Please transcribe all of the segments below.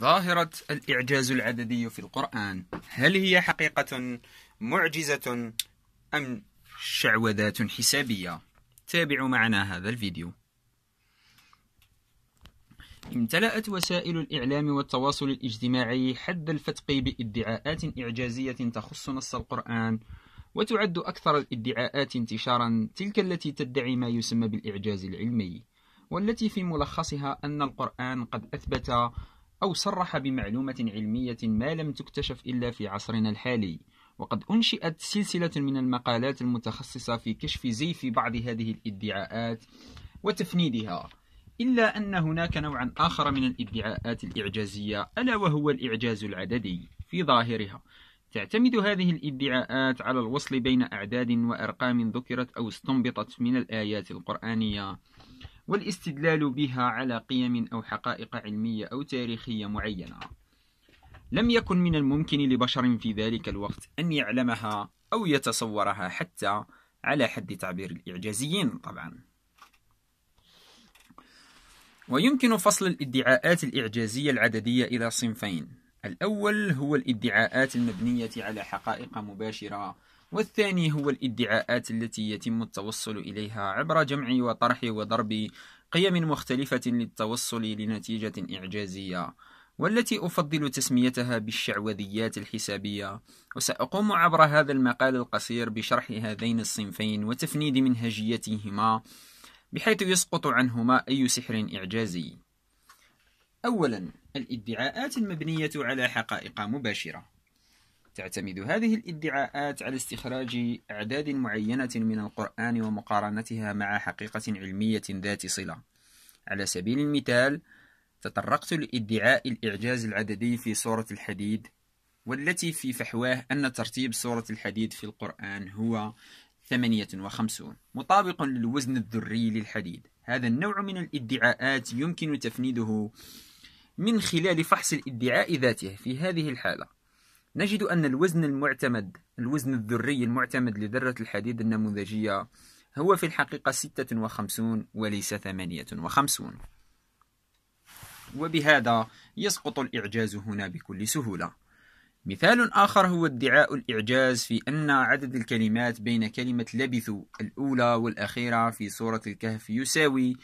ظاهرة الإعجاز العددي في القرآن. هل هي حقيقة معجزة أم شعوذات حسابية؟ تابعوا معنا هذا الفيديو. امتلأت وسائل الإعلام والتواصل الاجتماعي حد الفتق بإدعاءات إعجازية تخص نص القرآن وتعد أكثر الإدعاءات انتشارا تلك التي تدعي ما يسمى بالإعجاز العلمي. والتي في ملخصها أن القرآن قد أثبت أو صرح بمعلومة علمية ما لم تكتشف إلا في عصرنا الحالي. وقد أنشئت سلسلة من المقالات المتخصصة في كشف زيف بعض هذه الإدعاءات وتفنيدها. إلا أن هناك نوعا آخر من الإدعاءات الإعجازية ألا وهو الإعجاز العددي في ظاهرها. تعتمد هذه الإدعاءات على الوصل بين أعداد وأرقام ذكرت أو استنبطت من الآيات القرآنية. والاستدلال بها على قيم أو حقائق علمية أو تاريخية معينة. لم يكن من الممكن لبشر في ذلك الوقت أن يعلمها أو يتصورها حتى على حد تعبير الإعجازيين طبعا. ويمكن فصل الادعاءات الإعجازية العددية إلى صنفين. الأول هو الادعاءات المبنية على حقائق مباشرة والثاني هو الادعاءات التي يتم التوصل إليها عبر جمع وطرح وضرب قيم مختلفة للتوصل لنتيجة إعجازية والتي أفضل تسميتها بالشعوذيات الحسابية. وسأقوم عبر هذا المقال القصير بشرح هذين الصنفين وتفنيد منهجيتهما بحيث يسقط عنهما أي سحر إعجازي. أولا الادعاءات المبنية على حقائق مباشرة. تعتمد هذه الادعاءات على استخراج أعداد معينة من القرآن ومقارنتها مع حقيقة علمية ذات صلة. على سبيل المثال تطرقت لإدعاء الإعجاز العددي في سورة الحديد والتي في فحواه أن ترتيب سورة الحديد في القرآن هو 58 مطابق للوزن الذري للحديد. هذا النوع من الادعاءات يمكن تفنيده من خلال فحص الادعاء ذاته في هذه الحالة. نجد أن الوزن المعتمد الوزن الذري المعتمد لذرة الحديد النموذجية هو في الحقيقة 56 وليس 58 وبهذا يسقط الإعجاز هنا بكل سهولة. مثال آخر هو ادعاء الإعجاز في أن عدد الكلمات بين كلمة لبثوا الأولى والأخيرة في سورة الكهف يساوي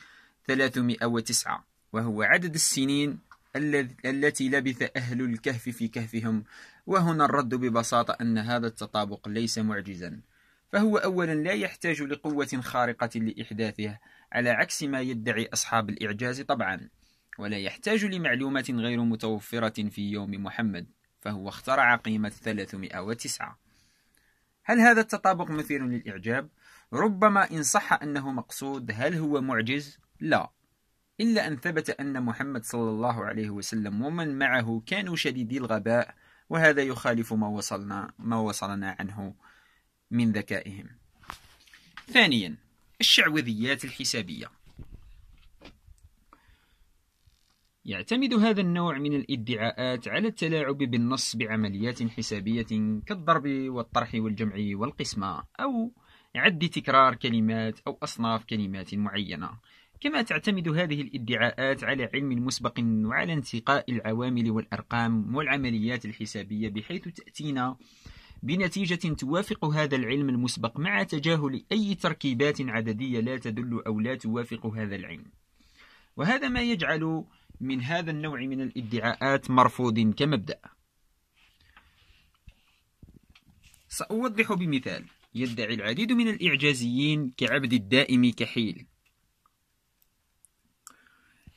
309 وهو عدد السنين التي لبث أهل الكهف في كهفهم. وهنا الرد ببساطة أن هذا التطابق ليس معجزا. فهو أولا لا يحتاج لقوة خارقة لإحداثه على عكس ما يدعي أصحاب الإعجاز طبعا. ولا يحتاج لمعلومة غير متوفرة في يوم محمد فهو اخترع قيمة 309 هل هذا التطابق مثير للإعجاب؟ ربما إن صح أنه مقصود هل هو معجز؟ لا. إلا أن ثبت أن محمد صلى الله عليه وسلم ومن معه كانوا شديدي الغباء وهذا يخالف ما وصلنا ما وصلنا عنه من ذكائهم. ثانيا الشعوذيات الحسابية يعتمد هذا النوع من الادعاءات على التلاعب بالنص بعمليات حسابية كالضرب والطرح والجمع والقسمة أو عد تكرار كلمات أو أصناف كلمات معينة كما تعتمد هذه الادعاءات على علم مسبق وعلى انتقاء العوامل والأرقام والعمليات الحسابية بحيث تأتينا بنتيجة توافق هذا العلم المسبق مع تجاهل أي تركيبات عددية لا تدل أو لا توافق هذا العلم. وهذا ما يجعل من هذا النوع من الادعاءات مرفوض كمبدأ. سأوضح بمثال. يدعي العديد من الإعجازيين كعبد الدائم كحيل.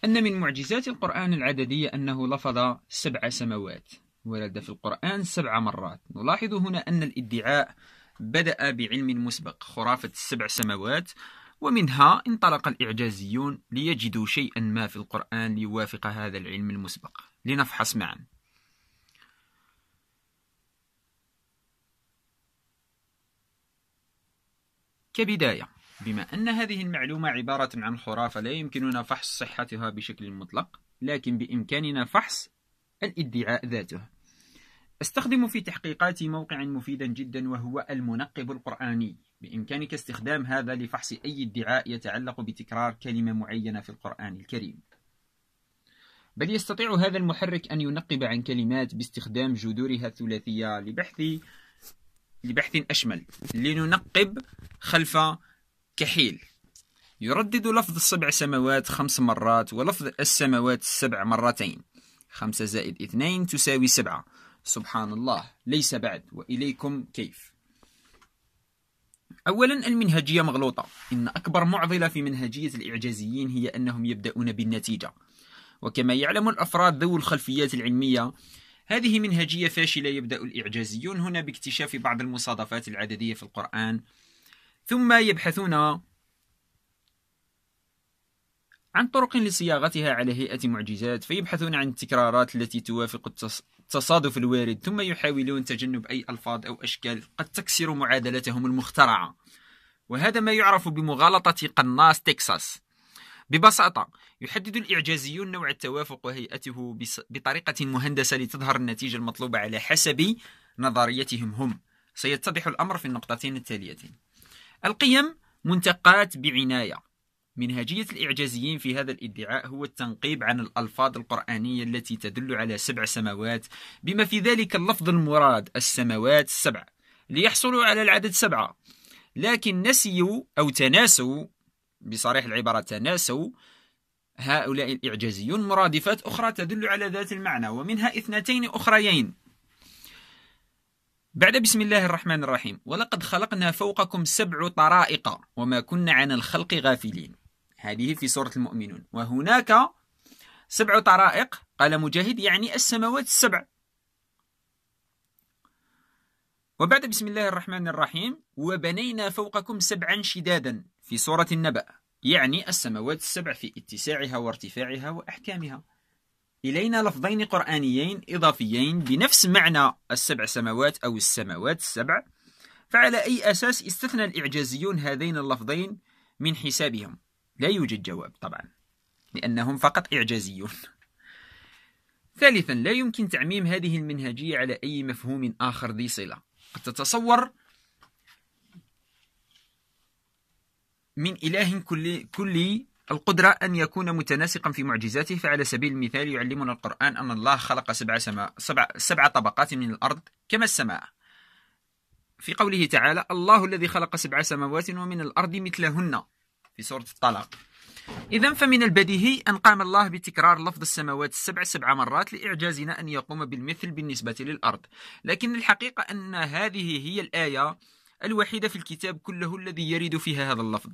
أن من معجزات القرآن العددية أنه لفظ سبع سماوات ورد في القرآن سبع مرات. نلاحظ هنا أن الادعاء بدأ بعلم مسبق خرافة السبع سماوات ومنها انطلق الإعجازيون ليجدوا شيئا ما في القرآن ليوافق هذا العلم المسبق. لنفحص معا. كبداية. بما أن هذه المعلومة عبارة عن خرافة لا يمكننا فحص صحتها بشكل مطلق لكن بإمكاننا فحص الإدعاء ذاته. أستخدم في تحقيقاتي موقعا مفيدا جدا وهو المنقب القرآني. بإمكانك استخدام هذا لفحص أي ادعاء يتعلق بتكرار كلمة معينة في القرآن الكريم. بل يستطيع هذا المحرك أن ينقب عن كلمات باستخدام جذورها الثلاثية لبحث لبحث أشمل. لننقب خلف كحيل. يردد لفظ السبع سماوات خمس مرات ولفظ السماوات السبع مرتين. خمسة زائد اثنين تساوي سبعة. سبحان الله. ليس بعد. وإليكم كيف. أولا المنهجية مغلوطة. إن أكبر معضلة في منهجية الإعجازيين هي أنهم يبدأون بالنتيجة. وكما يعلم الأفراد ذوي الخلفيات العلمية هذه منهجية فاشلة يبدأ الإعجازيون هنا باكتشاف بعض المصادفات العددية في القرآن. ثم يبحثون عن طرق لصياغتها على هيئة معجزات فيبحثون عن التكرارات التي توافق التصادف الوارد ثم يحاولون تجنب أي ألفاظ أو أشكال قد تكسر معادلتهم المخترعة. وهذا ما يعرف بمغالطة قناص تكساس. ببساطة يحدد الإعجازيون نوع التوافق وهيئته بطريقة مهندسة لتظهر النتيجة المطلوبة على حسب نظريتهم هم. سيتضح الأمر في النقطتين التاليتين. القيم منتقات بعناية. منهجية الإعجازيين في هذا الادعاء هو التنقيب عن الألفاظ القرآنية التي تدل على سبع سماوات بما في ذلك اللفظ المراد السماوات السبع ليحصلوا على العدد سبعة. لكن نسيوا أو تناسوا بصريح العبارة تناسوا هؤلاء الإعجازيون مرادفات أخرى تدل على ذات المعنى ومنها اثنتين أخريين. بعد بسم الله الرحمن الرحيم. ولقد خلقنا فوقكم سبع طرائق وما كنا عن الخلق غافلين. هذه في سورة المؤمنون. وهناك سبع طرائق. قال مجاهد يعني السماوات السبع. وبعد بسم الله الرحمن الرحيم وبنينا فوقكم سبعا شدادا في سورة النبأ يعني السماوات السبع في اتساعها وارتفاعها وأحكامها. إلينا لفظين قرآنيين إضافيين بنفس معنى السبع سماوات أو السماوات السبع فعلى أي أساس استثنى الإعجازيون هذين اللفظين من حسابهم؟ لا يوجد جواب طبعا لأنهم فقط إعجازيون. ثالثا لا يمكن تعميم هذه المنهجية على أي مفهوم آخر ذي صلة. قد تتصور من إله كل, كل القدرة أن يكون متناسقا في معجزاته فعلى سبيل المثال يعلمنا القرآن أن الله خلق سبع, سما سبع, سبع طبقات من الأرض كما السماء. في قوله تعالى الله الذي خلق سبع سماوات ومن الأرض مثلهن في سورة الطلاق. إذا فمن البديهي أن قام الله بتكرار لفظ السماوات السبع سبع مرات لإعجازنا أن يقوم بالمثل بالنسبة للأرض. لكن الحقيقة أن هذه هي الآية الوحيدة في الكتاب كله الذي يرد فيها هذا اللفظ.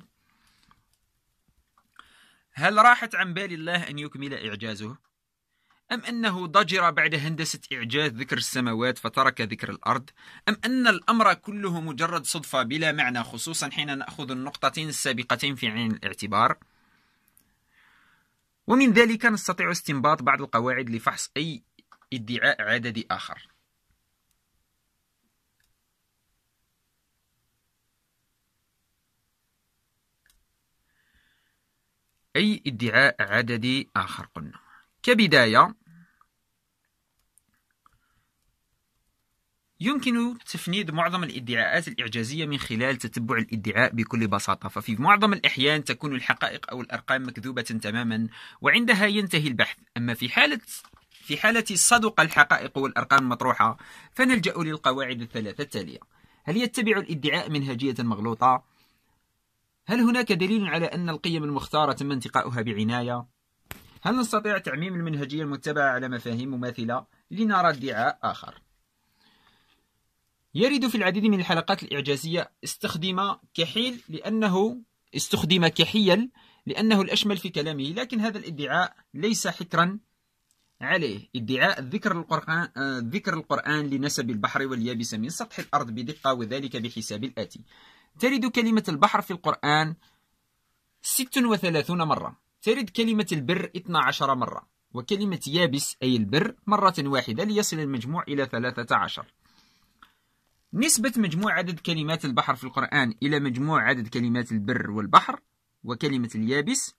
هل راحت عن بال الله أن يكمل إعجازه؟ أم أنه ضجر بعد هندسة إعجاز ذكر السماوات فترك ذكر الأرض؟ أم أن الأمر كله مجرد صدفة بلا معنى خصوصا حين نأخذ النقطتين السابقتين في عين الاعتبار؟ ومن ذلك نستطيع استنباط بعض القواعد لفحص أي ادعاء عددي آخر أي ادعاء عددي آخر قلنا. كبداية يمكن تفنيد معظم الادعاءات الإعجازية من خلال تتبع الادعاء بكل بساطة. ففي معظم الأحيان تكون الحقائق أو الأرقام مكذوبة تماما وعندها ينتهي البحث. أما في حالة في حالة صدق الحقائق والأرقام المطروحة فنلجأ للقواعد الثلاثة التالية. هل يتبع الادعاء منهجية مغلوطة؟ هل هناك دليل على أن القيم المختارة تم انتقاؤها بعناية؟ هل نستطيع تعميم المنهجية المتبعة على مفاهيم مماثلة؟ لنرى ادعاء آخر يرد في العديد من الحلقات الإعجازية استخدم كحيل لأنه استخدم كحيل لأنه الأشمل في كلامه لكن هذا الادعاء ليس حكرا عليه ادعاء ذكر القرآن ذكر القرآن لنسب البحر واليابس من سطح الأرض بدقة وذلك بحساب الآتي ترد كلمة البحر في القرآن 36 مرة. ترد كلمة البر 12 مرة. وكلمة يابس أي البر مرة واحدة ليصل المجموع إلى 13 نسبة مجموع عدد كلمات البحر في القرآن إلى مجموع عدد كلمات البر والبحر. وكلمة اليابس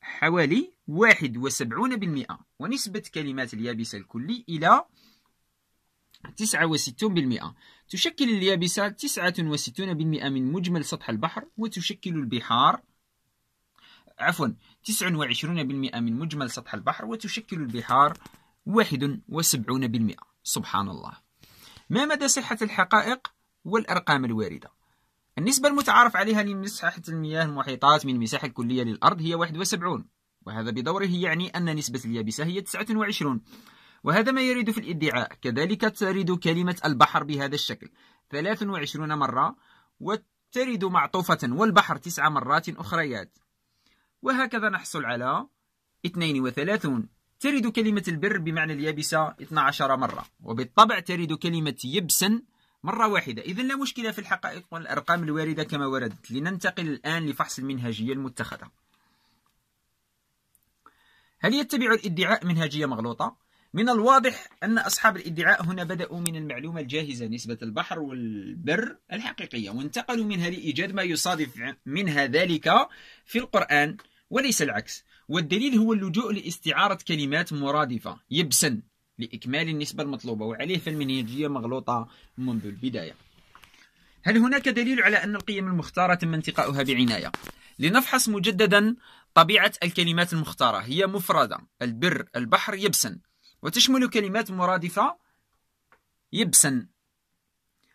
حوالي 71% ونسبة كلمات اليابس الكلي إلى 69% تشكل اليابسات 69% من مجمل سطح البحر وتشكل البحار عفوا 29% من مجمل سطح البحر وتشكل البحار 71% سبحان الله. ما مدى صحة الحقائق والأرقام الواردة؟ النسبة المتعارف عليها لمساحة المياه المحيطات من المساحة الكلية للأرض هي 71 وهذا بدوره يعني أن نسبة اليابسة هي 29 وهذا ما يرد في الادعاء. كذلك ترد كلمة البحر بهذا الشكل. 23 مرة وترد معطوفة والبحر تسع مرات أخريات. وهكذا نحصل على 32 ترد كلمة البر بمعنى اليابسة 12 مرة. وبالطبع ترد كلمة يبسا مرة واحدة. إذا لا مشكلة في الحقائق والأرقام الواردة كما وردت. لننتقل الآن لفحص المنهجية المتخذة. هل يتبع الادعاء منهجية مغلوطة؟ من الواضح أن أصحاب الإدعاء هنا بدأوا من المعلومة الجاهزة نسبة البحر والبر الحقيقية وانتقلوا منها لإيجاد ما يصادف منها ذلك في القرآن وليس العكس. والدليل هو اللجوء لاستعارة كلمات مرادفة يبسا لإكمال النسبة المطلوبة وعليه فالمنهجية مغلوطة منذ البداية. هل هناك دليل على أن القيم المختارة تم انتقاؤها بعناية؟ لنفحص مجددا طبيعة الكلمات المختارة هي مفردة البر البحر يبسا. وتشمل كلمات مرادفة يبسا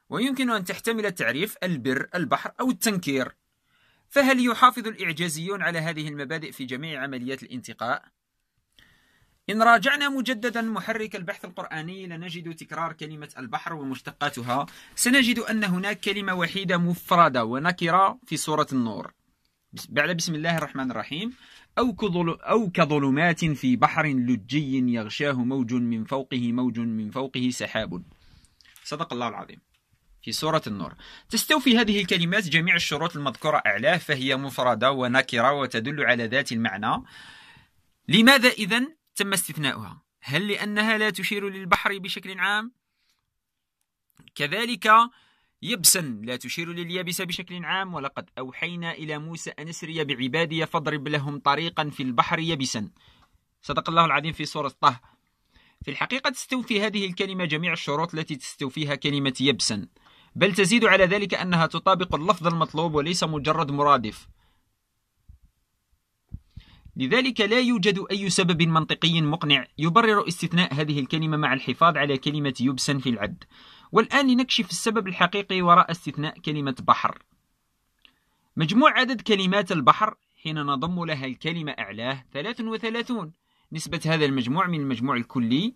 ويمكن أن تحتمل التعريف البر البحر أو التنكير. فهل يحافظ الإعجازيون على هذه المبادئ في جميع عمليات الانتقاء؟ إن راجعنا مجددا محرك البحث القرآني لنجد تكرار كلمة البحر ومشتقاتها. سنجد أن هناك كلمة وحيدة مفردة ونكرة في سورة النور. بعد بسم الله الرحمن الرحيم. أو, أو كظلمات في بحر لجي يغشاه موج من فوقه موج من فوقه سحاب. صدق الله العظيم. في سورة النور. تستوفي هذه الكلمات جميع الشروط المذكورة أعلاه فهي مفردة ونكرة وتدل على ذات المعنى. لماذا إذن تم استثناؤها؟ هل لأنها لا تشير للبحر بشكل عام؟ كذلك يبسا لا تشير لليابس بشكل عام ولقد أوحينا إلى موسى أن أسري بعبادي فاضرب لهم طريقا في البحر يبسا. صدق الله العظيم في سورة طه. في الحقيقة تستوفي هذه الكلمة جميع الشروط التي تستوفيها كلمة يبسا. بل تزيد على ذلك أنها تطابق اللفظ المطلوب وليس مجرد مرادف. لذلك لا يوجد أي سبب منطقي مقنع يبرر استثناء هذه الكلمة مع الحفاظ على كلمة يبسا في العد. والآن لنكشف السبب الحقيقي وراء استثناء كلمة بحر. مجموع عدد كلمات البحر حين نضم لها الكلمة أعلاه 33 نسبة هذا المجموع من المجموع الكلي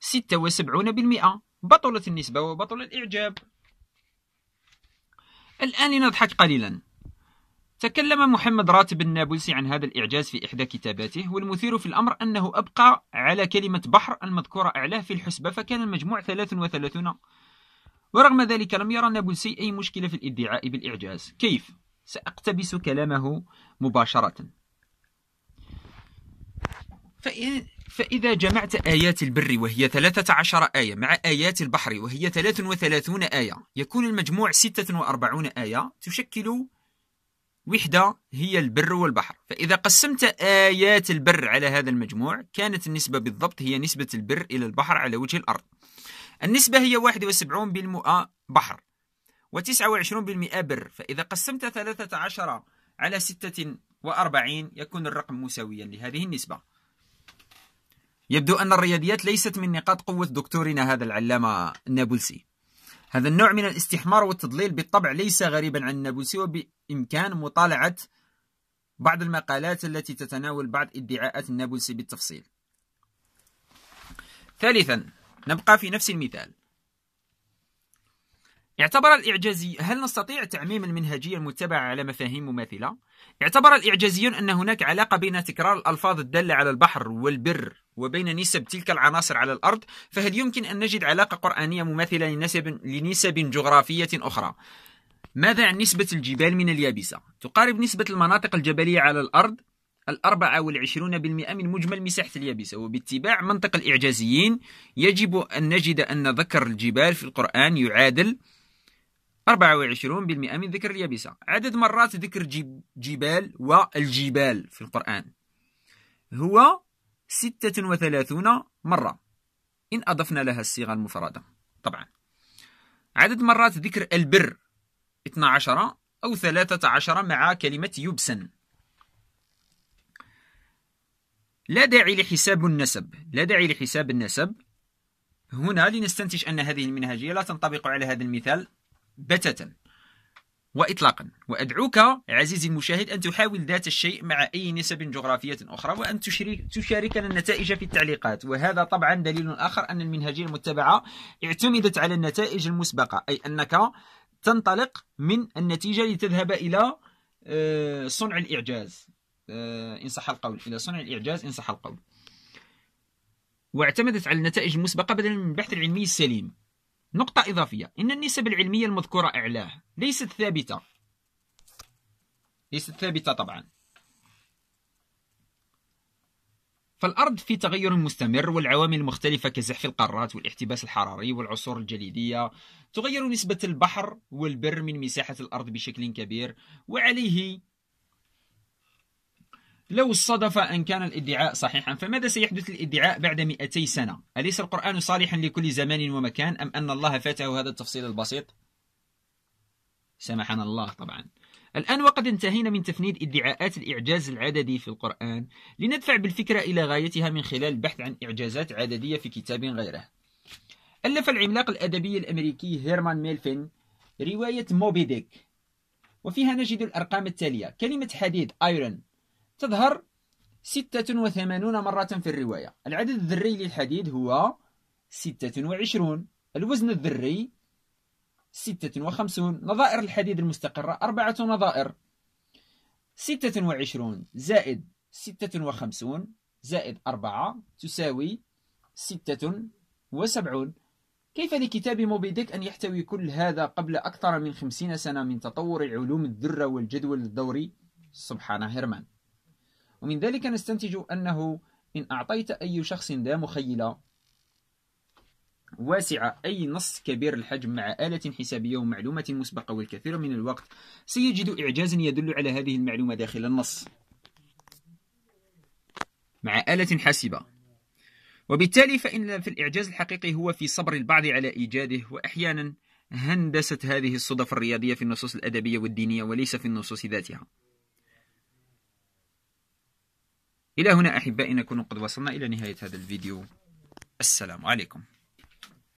76% بطلت النسبة وبطل الإعجاب. الآن لنضحك قليلا. تكلم محمد راتب النابلسي عن هذا الإعجاز في إحدى كتاباته والمثير في الأمر أنه أبقى على كلمة بحر المذكورة أعلاه في الحسبة فكان المجموع 33 ورغم ذلك لم يرى النابلسي أي مشكلة في الإدعاء بالإعجاز. كيف؟ سأقتبس كلامه مباشرة. فإذا جمعت آيات البر وهي 13 آية مع آيات البحر وهي 33 آية يكون المجموع 46 آية تشكل وحدة هي البر والبحر. فإذا قسمت آيات البر على هذا المجموع كانت النسبة بالضبط هي نسبة البر إلى البحر على وجه الأرض. النسبة هي 71 بالمئة بحر و29 بالمئة بر. فإذا قسمت 13 على 46 يكون الرقم مساويا لهذه النسبة. يبدو أن الرياضيات ليست من نقاط قوة دكتورنا هذا العلامة النابلسي هذا النوع من الاستحمار والتضليل بالطبع ليس غريبا عن النابلسي وبإمكان مطالعة بعض المقالات التي تتناول بعض ادعاءات النابلسي بالتفصيل. ثالثا نبقى في نفس المثال. اعتبر الإعجازي هل نستطيع تعميم المنهجية المتبعة على مفاهيم مماثلة؟ اعتبر الإعجازيون أن هناك علاقة بين تكرار الألفاظ الدالة على البحر والبر. وبين نسب تلك العناصر على الأرض فهل يمكن أن نجد علاقة قرآنية مماثلة لنسب, لنسب جغرافية أخرى؟ ماذا عن نسبة الجبال من اليابسة؟ تقارب نسبة المناطق الجبلية على الأرض الأربعة والعشرون بالمئة من مجمل مساحة اليابسة وباتباع منطق الإعجازيين يجب أن نجد أن ذكر الجبال في القرآن يعادل 24% من ذكر اليابسة عدد مرات ذكر جبال والجبال في القرآن هو ستة وثلاثون مرة. إن أضفنا لها الصيغة المفردة. طبعا. عدد مرات ذكر البر 12 أو 13 مع كلمة يبسن. لا داعي لحساب النسب. لا داعي لحساب النسب. هنا لنستنتج أن هذه المنهجية لا تنطبق على هذا المثال بتاتا وإطلاقا. وأدعوك عزيزي المشاهد أن تحاول ذات الشيء مع أي نسب جغرافية أخرى وأن تشاركنا النتائج في التعليقات. وهذا طبعا دليل آخر أن المنهجية المتبعة اعتمدت على النتائج المسبقة أي أنك تنطلق من النتيجة لتذهب إلى آه، صنع الإعجاز. آه، إن صح القول. إلى صنع الإعجاز إن صح القول. واعتمدت على النتائج المسبقة بدلا من البحث العلمي السليم. نقطة إضافية. إن النسب العلمية المذكورة أعلاه ليست ثابتة. ليست ثابتة طبعا. فالأرض في تغير مستمر والعوامل المختلفة كزحف القارات والاحتباس الحراري والعصور الجليدية تغير نسبة البحر والبر من مساحة الأرض بشكل كبير وعليه لو صدف أن كان الادعاء صحيحا فماذا سيحدث الادعاء بعد 200 سنة؟ أليس القرآن صالحا لكل زمان ومكان أم أن الله فاته هذا التفصيل البسيط؟ سمحنا الله طبعا الآن وقد انتهينا من تفنيد ادعاءات الإعجاز العددي في القرآن لندفع بالفكرة إلى غايتها من خلال البحث عن إعجازات عددية في كتاب غيره ألف العملاق الأدبي الأمريكي هيرمان ميلفين رواية موبي ديك وفيها نجد الأرقام التالية كلمة حديد ايرون تظهر 86 مرة في الرواية. العدد الذري للحديد هو 26 الوزن الذري 56 نظائر الحديد المستقرة أربعة نظائر. 26 زائد 56 زائد 4 تساوي 76 كيف لكتاب موبي ديك أن يحتوي كل هذا قبل أكثر من 50 سنة من تطور علوم الذرة والجدول الدوري؟ سبحان هيرمان. ومن ذلك نستنتج أنه إن أعطيت أي شخص ذا مخيلة واسعة أي نص كبير الحجم مع آلة حسابية ومعلومة مسبقة والكثير من الوقت سيجد إعجازا يدل على هذه المعلومة داخل النص. مع آلة حاسبة. وبالتالي فإن في الإعجاز الحقيقي هو في صبر البعض على إيجاده وأحيانا هندسة هذه الصدف الرياضية في النصوص الأدبية والدينية وليس في النصوص ذاتها. إلى هنا أحبائي نكون قد وصلنا إلى نهاية هذا الفيديو. السلام عليكم.